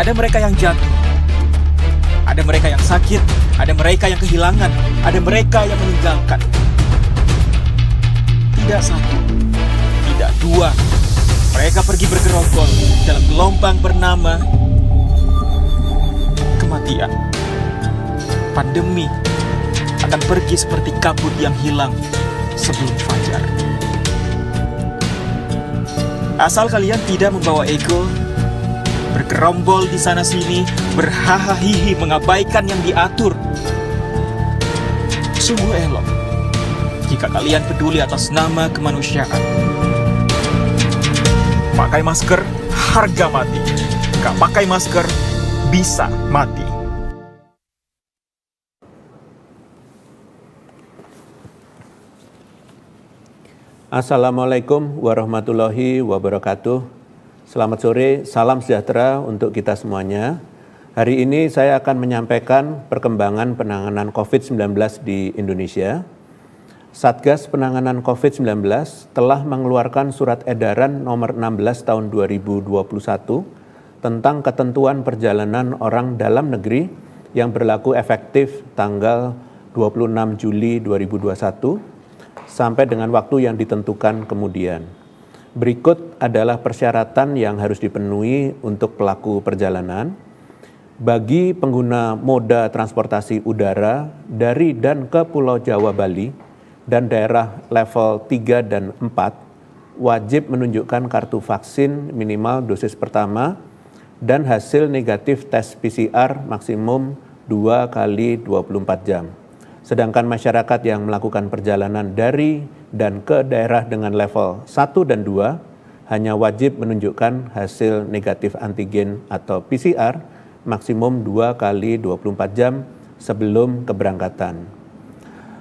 Ada mereka yang jatuh. Ada mereka yang sakit, ada mereka yang kehilangan, ada mereka yang meninggalkan. Tidak satu, tidak dua. Mereka pergi bergerombol dalam gelombang bernama kematian. Pandemi akan pergi seperti kabut yang hilang sebelum fajar. Asal kalian tidak membawa ego, bergerombol di sana sini, berhahaha mengabaikan yang diatur. Sungguh elok jika kalian peduli atas nama kemanusiaan. Pakai masker, harga mati. Gak pakai masker, bisa mati. Assalamualaikum warahmatullahi wabarakatuh. Selamat sore, salam sejahtera untuk kita semuanya. Hari ini saya akan menyampaikan perkembangan penanganan COVID-19 di Indonesia. Satgas Penanganan COVID-19 telah mengeluarkan surat edaran nomor 16 tahun 2021 tentang ketentuan perjalanan orang dalam negeri yang berlaku efektif tanggal 26 Juli 2021 sampai dengan waktu yang ditentukan kemudian. Berikut adalah persyaratan yang harus dipenuhi untuk pelaku perjalanan. Bagi pengguna moda transportasi udara dari dan ke Pulau Jawa Bali dan daerah level 3 dan 4 wajib menunjukkan kartu vaksin minimal dosis pertama dan hasil negatif tes PCR maksimum 2 kali 24 jam. Sedangkan masyarakat yang melakukan perjalanan dari dan ke daerah dengan level 1 dan 2 hanya wajib menunjukkan hasil negatif antigen atau PCR maksimum 2 kali 24 jam sebelum keberangkatan.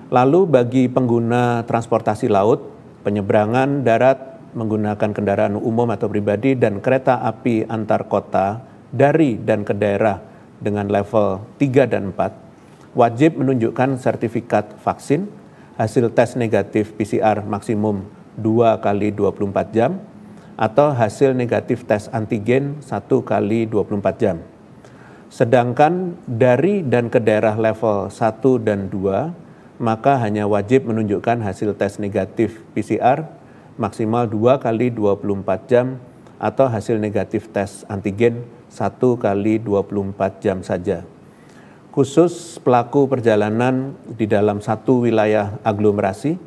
Lalu bagi pengguna transportasi laut, penyeberangan darat menggunakan kendaraan umum atau pribadi dan kereta api antar kota dari dan ke daerah dengan level 3 dan 4 wajib menunjukkan sertifikat vaksin, hasil tes negatif PCR maksimum 2 kali 24 jam, atau hasil negatif tes antigen 1 kali 24 jam. Sedangkan dari dan ke daerah level 1 dan 2, maka hanya wajib menunjukkan hasil tes negatif PCR maksimal 2 kali 24 jam atau hasil negatif tes antigen 1 kali 24 jam saja khusus pelaku perjalanan di dalam satu wilayah aglomerasi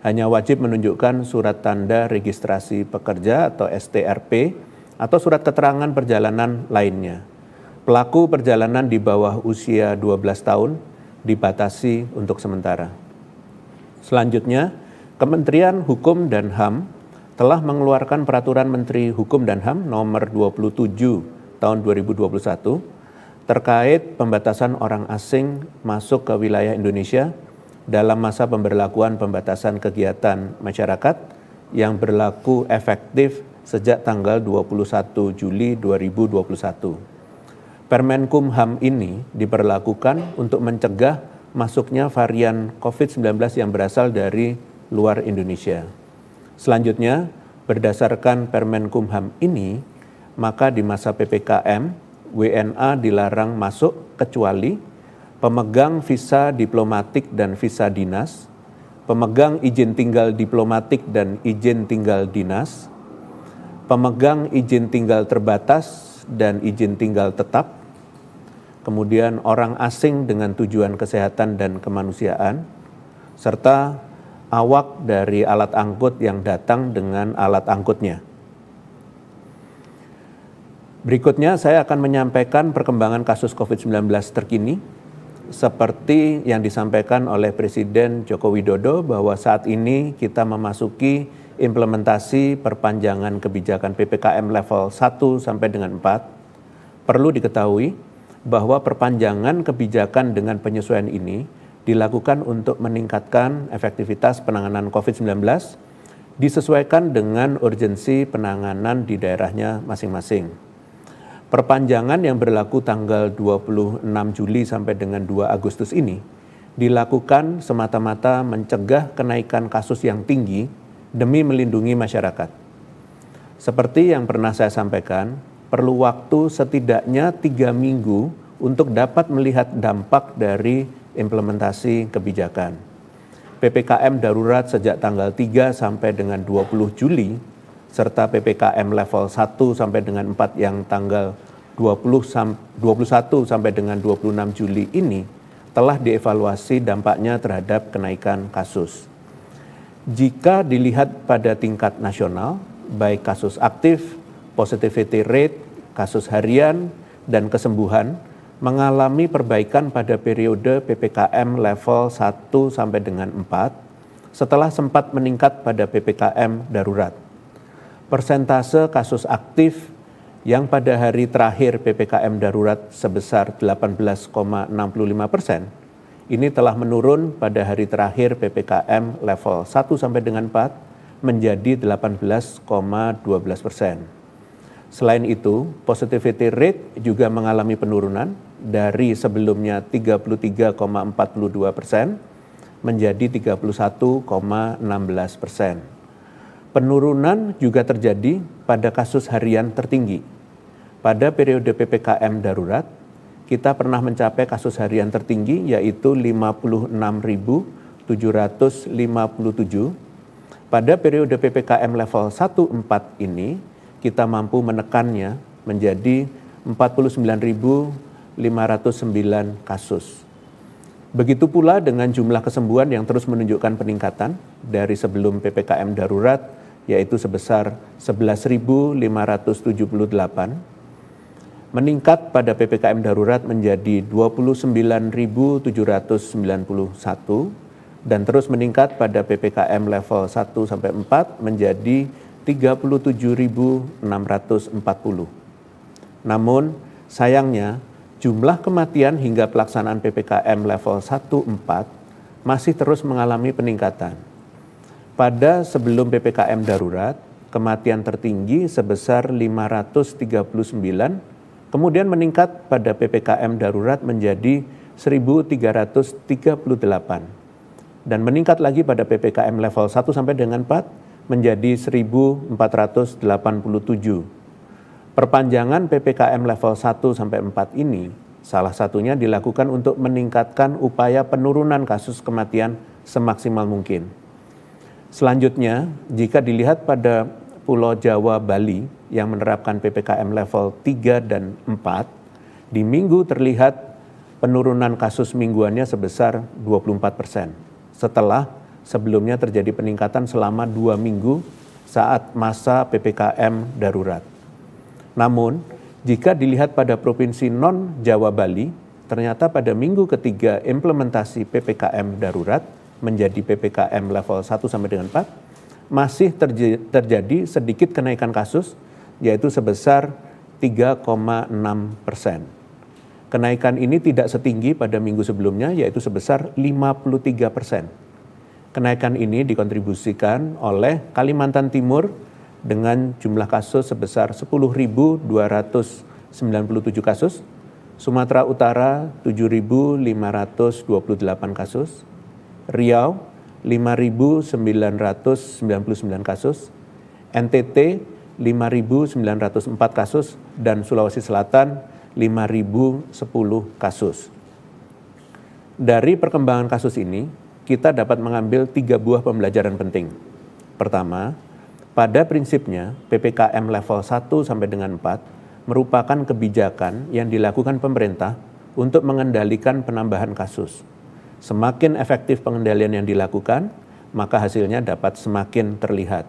hanya wajib menunjukkan surat tanda registrasi pekerja atau STRP atau surat keterangan perjalanan lainnya. Pelaku perjalanan di bawah usia 12 tahun dibatasi untuk sementara. Selanjutnya, Kementerian Hukum dan HAM telah mengeluarkan Peraturan Menteri Hukum dan HAM nomor 27 tahun 2021 terkait pembatasan orang asing masuk ke wilayah Indonesia dalam masa pemberlakuan pembatasan kegiatan masyarakat yang berlaku efektif sejak tanggal 21 Juli 2021. Permenkumham ini diperlakukan untuk mencegah masuknya varian COVID-19 yang berasal dari luar Indonesia. Selanjutnya, berdasarkan Permenkumham ini, maka di masa PPKM WNA dilarang masuk kecuali pemegang visa diplomatik dan visa dinas, pemegang izin tinggal diplomatik dan izin tinggal dinas, pemegang izin tinggal terbatas dan izin tinggal tetap, kemudian orang asing dengan tujuan kesehatan dan kemanusiaan, serta awak dari alat angkut yang datang dengan alat angkutnya. Berikutnya saya akan menyampaikan perkembangan kasus COVID-19 terkini seperti yang disampaikan oleh Presiden Joko Widodo bahwa saat ini kita memasuki implementasi perpanjangan kebijakan PPKM level 1 sampai dengan 4. Perlu diketahui bahwa perpanjangan kebijakan dengan penyesuaian ini dilakukan untuk meningkatkan efektivitas penanganan COVID-19 disesuaikan dengan urgensi penanganan di daerahnya masing-masing. Perpanjangan yang berlaku tanggal 26 Juli sampai dengan 2 Agustus ini dilakukan semata-mata mencegah kenaikan kasus yang tinggi demi melindungi masyarakat. Seperti yang pernah saya sampaikan, perlu waktu setidaknya tiga minggu untuk dapat melihat dampak dari implementasi kebijakan. PPKM darurat sejak tanggal 3 sampai dengan 20 Juli serta PPKM level 1 sampai dengan 4 yang tanggal 20 21 sampai dengan 26 Juli ini telah dievaluasi dampaknya terhadap kenaikan kasus. Jika dilihat pada tingkat nasional, baik kasus aktif, positivity rate, kasus harian, dan kesembuhan mengalami perbaikan pada periode PPKM level 1 sampai dengan 4 setelah sempat meningkat pada PPKM darurat. Persentase kasus aktif yang pada hari terakhir PPKM darurat sebesar 18,65 persen, ini telah menurun pada hari terakhir PPKM level 1 sampai dengan 4 menjadi 18,12 persen. Selain itu, positivity rate juga mengalami penurunan dari sebelumnya 33,42 persen menjadi 31,16 persen. Penurunan juga terjadi pada kasus harian tertinggi pada periode PPKM darurat, kita pernah mencapai kasus harian tertinggi yaitu 56.757. Pada periode PPKM level 1-4 ini, kita mampu menekannya menjadi 49.509 kasus. Begitu pula dengan jumlah kesembuhan yang terus menunjukkan peningkatan dari sebelum PPKM darurat yaitu sebesar 11.578 meningkat pada PPKM darurat menjadi 29.791 dan terus meningkat pada PPKM level 1 sampai 4 menjadi 37.640. Namun sayangnya jumlah kematian hingga pelaksanaan PPKM level 1 4 masih terus mengalami peningkatan. Pada sebelum PPKM darurat, kematian tertinggi sebesar 539 kemudian meningkat pada PPKM darurat menjadi 1.338 dan meningkat lagi pada PPKM level 1 sampai dengan 4 menjadi 1.487. Perpanjangan PPKM level 1 sampai 4 ini salah satunya dilakukan untuk meningkatkan upaya penurunan kasus kematian semaksimal mungkin. Selanjutnya, jika dilihat pada Pulau Jawa, Bali yang menerapkan PPKM level 3 dan 4, di minggu terlihat penurunan kasus mingguannya sebesar 24 persen. Setelah sebelumnya terjadi peningkatan selama dua minggu saat masa PPKM darurat. Namun, jika dilihat pada provinsi non-Jawa Bali, ternyata pada minggu ketiga implementasi PPKM darurat menjadi PPKM level 1 sampai dengan 4, masih terjadi sedikit kenaikan kasus, yaitu sebesar 3,6 persen. Kenaikan ini tidak setinggi pada minggu sebelumnya, yaitu sebesar 53 persen. Kenaikan ini dikontribusikan oleh Kalimantan Timur dengan jumlah kasus sebesar 10.297 kasus, Sumatera Utara 7.528 kasus, Riau 5.999 kasus, NTT 5.904 kasus, dan Sulawesi Selatan 5.010 kasus. Dari perkembangan kasus ini, kita dapat mengambil tiga buah pembelajaran penting. Pertama, pada prinsipnya PPKM level 1 sampai dengan 4 merupakan kebijakan yang dilakukan pemerintah untuk mengendalikan penambahan kasus Semakin efektif pengendalian yang dilakukan, maka hasilnya dapat semakin terlihat.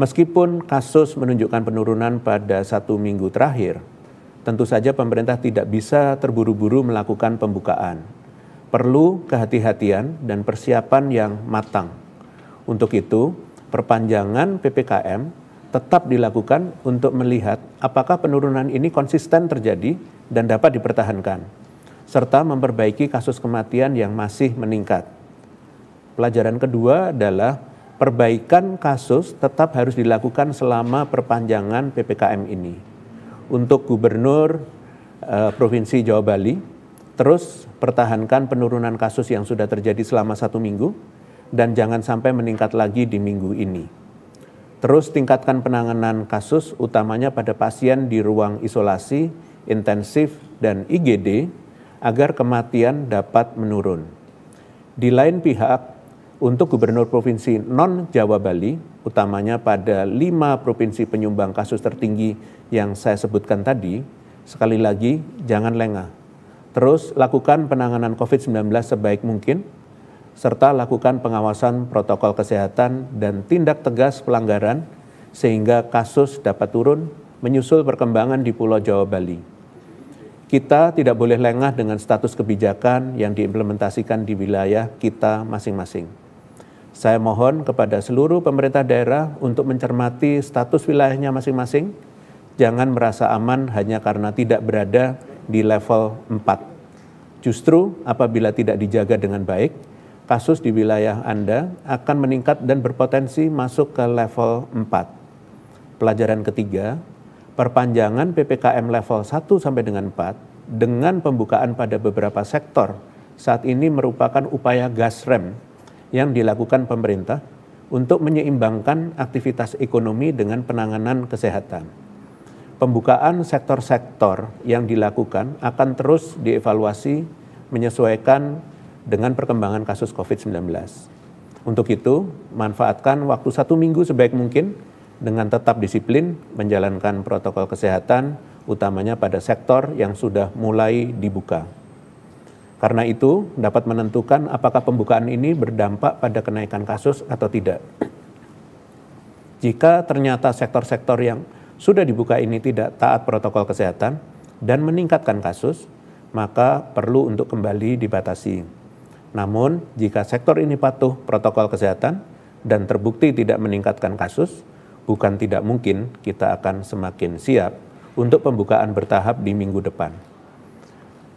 Meskipun kasus menunjukkan penurunan pada satu minggu terakhir, tentu saja pemerintah tidak bisa terburu-buru melakukan pembukaan. Perlu kehati-hatian dan persiapan yang matang. Untuk itu, perpanjangan PPKM tetap dilakukan untuk melihat apakah penurunan ini konsisten terjadi dan dapat dipertahankan serta memperbaiki kasus kematian yang masih meningkat. Pelajaran kedua adalah perbaikan kasus tetap harus dilakukan selama perpanjangan PPKM ini. Untuk Gubernur eh, Provinsi Jawa Bali, terus pertahankan penurunan kasus yang sudah terjadi selama satu minggu dan jangan sampai meningkat lagi di minggu ini. Terus tingkatkan penanganan kasus utamanya pada pasien di ruang isolasi, intensif, dan IGD agar kematian dapat menurun. Di lain pihak, untuk gubernur provinsi non-Jawa Bali, utamanya pada lima provinsi penyumbang kasus tertinggi yang saya sebutkan tadi, sekali lagi jangan lengah. Terus lakukan penanganan COVID-19 sebaik mungkin, serta lakukan pengawasan protokol kesehatan dan tindak tegas pelanggaran sehingga kasus dapat turun menyusul perkembangan di Pulau Jawa Bali. Kita tidak boleh lengah dengan status kebijakan yang diimplementasikan di wilayah kita masing-masing. Saya mohon kepada seluruh pemerintah daerah untuk mencermati status wilayahnya masing-masing. Jangan merasa aman hanya karena tidak berada di level 4. Justru apabila tidak dijaga dengan baik, kasus di wilayah Anda akan meningkat dan berpotensi masuk ke level 4. Pelajaran ketiga, perpanjangan PPKM level 1 sampai dengan 4 dengan pembukaan pada beberapa sektor saat ini merupakan upaya gas rem yang dilakukan pemerintah untuk menyeimbangkan aktivitas ekonomi dengan penanganan kesehatan. Pembukaan sektor-sektor yang dilakukan akan terus dievaluasi menyesuaikan dengan perkembangan kasus COVID-19. Untuk itu, manfaatkan waktu satu minggu sebaik mungkin dengan tetap disiplin menjalankan protokol kesehatan, utamanya pada sektor yang sudah mulai dibuka. Karena itu, dapat menentukan apakah pembukaan ini berdampak pada kenaikan kasus atau tidak. Jika ternyata sektor-sektor yang sudah dibuka ini tidak taat protokol kesehatan dan meningkatkan kasus, maka perlu untuk kembali dibatasi. Namun, jika sektor ini patuh protokol kesehatan dan terbukti tidak meningkatkan kasus, bukan tidak mungkin kita akan semakin siap untuk pembukaan bertahap di minggu depan.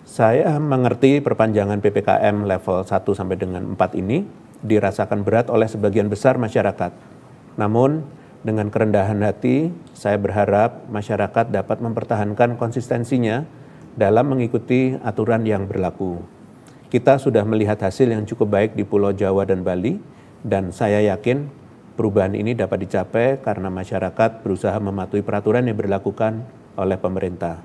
Saya mengerti perpanjangan PPKM level 1 sampai dengan 4 ini dirasakan berat oleh sebagian besar masyarakat. Namun, dengan kerendahan hati, saya berharap masyarakat dapat mempertahankan konsistensinya dalam mengikuti aturan yang berlaku. Kita sudah melihat hasil yang cukup baik di Pulau Jawa dan Bali, dan saya yakin perubahan ini dapat dicapai karena masyarakat berusaha mematuhi peraturan yang berlakukan oleh pemerintah.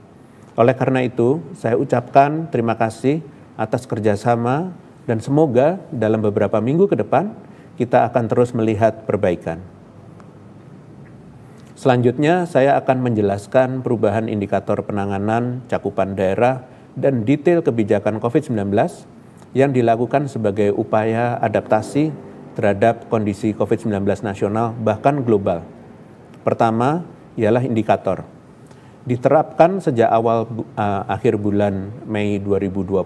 Oleh karena itu, saya ucapkan terima kasih atas kerjasama dan semoga dalam beberapa minggu ke depan kita akan terus melihat perbaikan. Selanjutnya, saya akan menjelaskan perubahan indikator penanganan cakupan daerah dan detail kebijakan COVID-19 yang dilakukan sebagai upaya adaptasi terhadap kondisi COVID-19 nasional bahkan global. Pertama ialah indikator. Diterapkan sejak awal uh, akhir bulan Mei 2020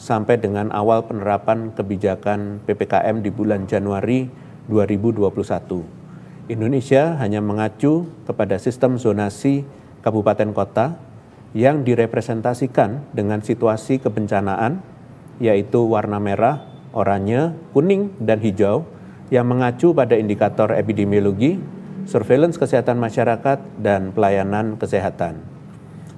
sampai dengan awal penerapan kebijakan PPKM di bulan Januari 2021. Indonesia hanya mengacu kepada sistem zonasi kabupaten kota yang direpresentasikan dengan situasi kebencanaan, yaitu warna merah, oranye, kuning, dan hijau, yang mengacu pada indikator epidemiologi, surveillance kesehatan masyarakat, dan pelayanan kesehatan.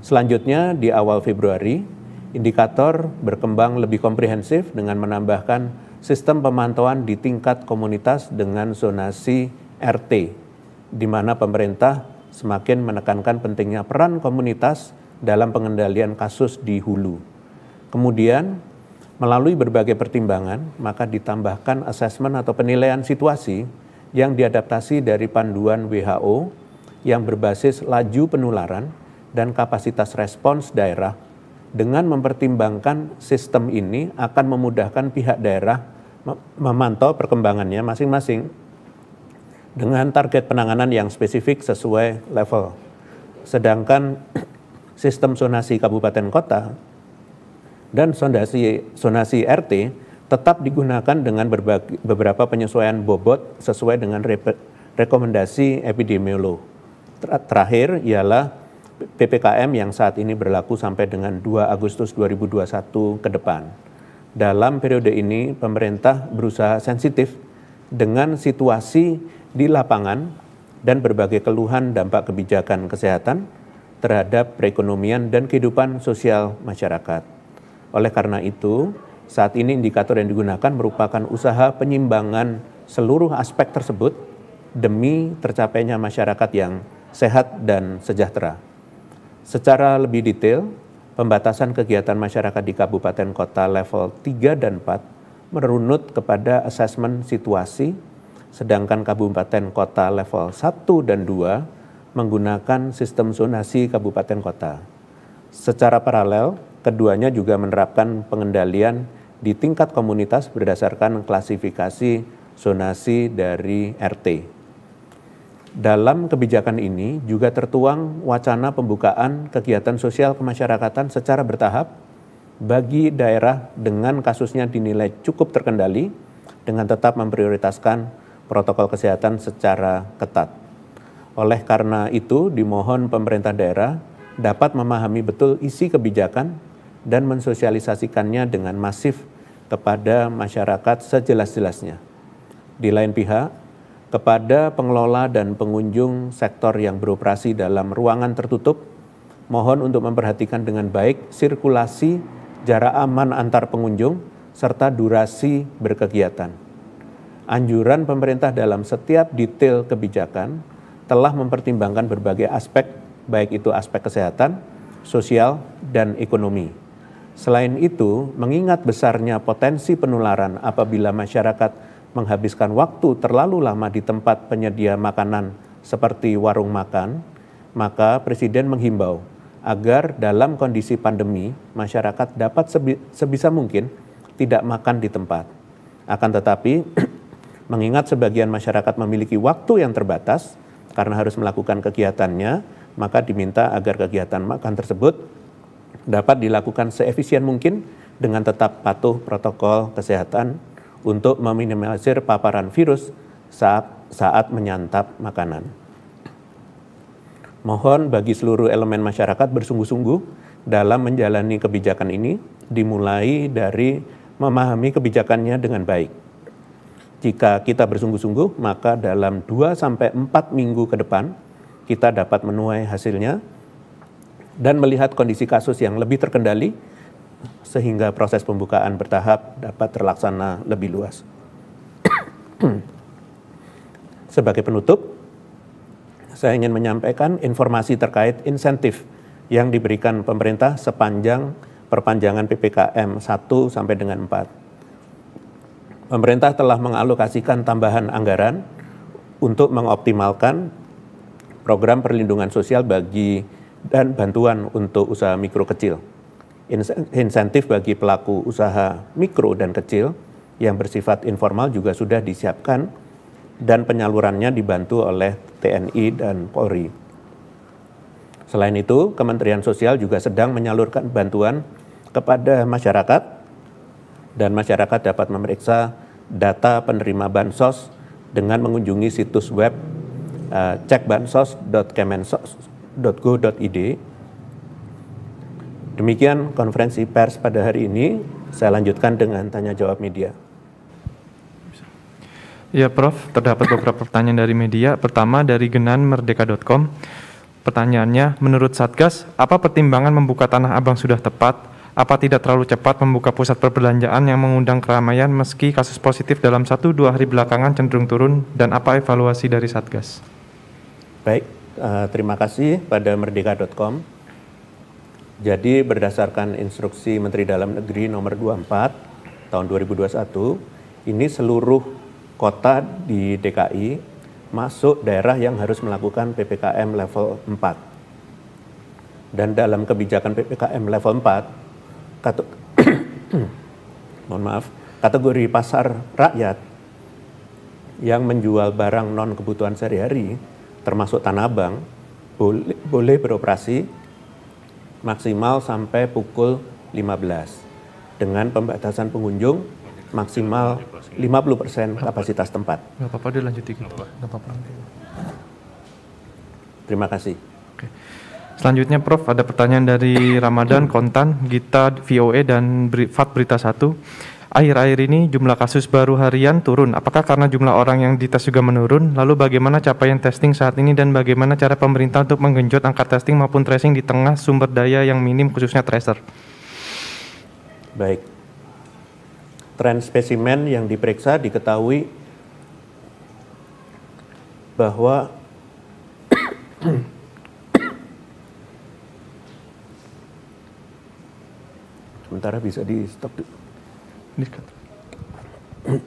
Selanjutnya, di awal Februari, indikator berkembang lebih komprehensif dengan menambahkan sistem pemantauan di tingkat komunitas dengan zonasi RT, di mana pemerintah semakin menekankan pentingnya peran komunitas dalam pengendalian kasus di hulu. Kemudian, melalui berbagai pertimbangan, maka ditambahkan asesmen atau penilaian situasi yang diadaptasi dari panduan WHO yang berbasis laju penularan dan kapasitas respons daerah dengan mempertimbangkan sistem ini akan memudahkan pihak daerah memantau perkembangannya masing-masing dengan target penanganan yang spesifik sesuai level. Sedangkan sistem zonasi kabupaten kota dan zonasi, zonasi RT tetap digunakan dengan berbagi, beberapa penyesuaian bobot sesuai dengan re, rekomendasi epidemiolog. Terakhir ialah PPKM yang saat ini berlaku sampai dengan 2 Agustus 2021 ke depan. Dalam periode ini, pemerintah berusaha sensitif dengan situasi di lapangan dan berbagai keluhan dampak kebijakan kesehatan, terhadap perekonomian dan kehidupan sosial masyarakat. Oleh karena itu, saat ini indikator yang digunakan merupakan usaha penyimbangan seluruh aspek tersebut demi tercapainya masyarakat yang sehat dan sejahtera. Secara lebih detail, pembatasan kegiatan masyarakat di kabupaten kota level 3 dan 4 merunut kepada asesmen situasi, sedangkan kabupaten kota level 1 dan 2 menggunakan sistem zonasi kabupaten kota. Secara paralel, keduanya juga menerapkan pengendalian di tingkat komunitas berdasarkan klasifikasi zonasi dari RT. Dalam kebijakan ini juga tertuang wacana pembukaan kegiatan sosial kemasyarakatan secara bertahap bagi daerah dengan kasusnya dinilai cukup terkendali dengan tetap memprioritaskan protokol kesehatan secara ketat. Oleh karena itu, dimohon pemerintah daerah dapat memahami betul isi kebijakan dan mensosialisasikannya dengan masif kepada masyarakat sejelas-jelasnya. Di lain pihak, kepada pengelola dan pengunjung sektor yang beroperasi dalam ruangan tertutup, mohon untuk memperhatikan dengan baik sirkulasi, jarak aman antar pengunjung, serta durasi berkegiatan. Anjuran pemerintah dalam setiap detail kebijakan telah mempertimbangkan berbagai aspek, baik itu aspek kesehatan, sosial, dan ekonomi. Selain itu, mengingat besarnya potensi penularan apabila masyarakat menghabiskan waktu terlalu lama di tempat penyedia makanan seperti warung makan, maka Presiden menghimbau agar dalam kondisi pandemi masyarakat dapat sebisa mungkin tidak makan di tempat. Akan tetapi, mengingat sebagian masyarakat memiliki waktu yang terbatas karena harus melakukan kegiatannya, maka diminta agar kegiatan makan tersebut dapat dilakukan seefisien mungkin dengan tetap patuh protokol kesehatan untuk meminimalisir paparan virus saat, saat menyantap makanan. Mohon bagi seluruh elemen masyarakat bersungguh-sungguh dalam menjalani kebijakan ini, dimulai dari memahami kebijakannya dengan baik. Jika kita bersungguh-sungguh, maka dalam 2 sampai 4 minggu ke depan kita dapat menuai hasilnya dan melihat kondisi kasus yang lebih terkendali sehingga proses pembukaan bertahap dapat terlaksana lebih luas. Sebagai penutup, saya ingin menyampaikan informasi terkait insentif yang diberikan pemerintah sepanjang perpanjangan PPKM 1 sampai dengan 4. Pemerintah telah mengalokasikan tambahan anggaran untuk mengoptimalkan program perlindungan sosial bagi dan bantuan untuk usaha mikro kecil insentif bagi pelaku usaha mikro dan kecil yang bersifat informal juga sudah disiapkan dan penyalurannya dibantu oleh TNI dan Polri. Selain itu, Kementerian Sosial juga sedang menyalurkan bantuan kepada masyarakat dan masyarakat dapat memeriksa data penerima bansos dengan mengunjungi situs web uh, cekbansos.kemensos.go.id Demikian konferensi pers pada hari ini. Saya lanjutkan dengan tanya jawab media. Ya Prof, terdapat beberapa pertanyaan dari media. Pertama dari genanmerdeka.com. Pertanyaannya, menurut Satgas, apa pertimbangan membuka Tanah Abang sudah tepat? Apa tidak terlalu cepat membuka pusat perbelanjaan yang mengundang keramaian meski kasus positif dalam satu dua hari belakangan cenderung turun? Dan apa evaluasi dari Satgas? Baik, uh, terima kasih pada merdeka.com. Jadi berdasarkan instruksi Menteri Dalam Negeri nomor 24 tahun 2021, ini seluruh kota di DKI masuk daerah yang harus melakukan PPKM level 4. Dan dalam kebijakan PPKM level 4, kata, mohon maaf, kategori pasar rakyat yang menjual barang non kebutuhan sehari-hari, termasuk tanah abang, boleh, boleh beroperasi maksimal sampai pukul 15 dengan pembatasan pengunjung maksimal 50% kapasitas tempat. Nggak apa-apa dia lanjut dikit. Nggak apa-apa. Terima kasih. Oke. Selanjutnya Prof ada pertanyaan dari Ramadan Kontan, Gita VOE dan Fat Berita 1 akhir-akhir ini jumlah kasus baru harian turun. Apakah karena jumlah orang yang dites juga menurun? Lalu bagaimana capaian testing saat ini dan bagaimana cara pemerintah untuk menggenjot angka testing maupun tracing di tengah sumber daya yang minim khususnya tracer? Baik. Tren spesimen yang diperiksa diketahui bahwa sementara bisa di stop. Nicanor.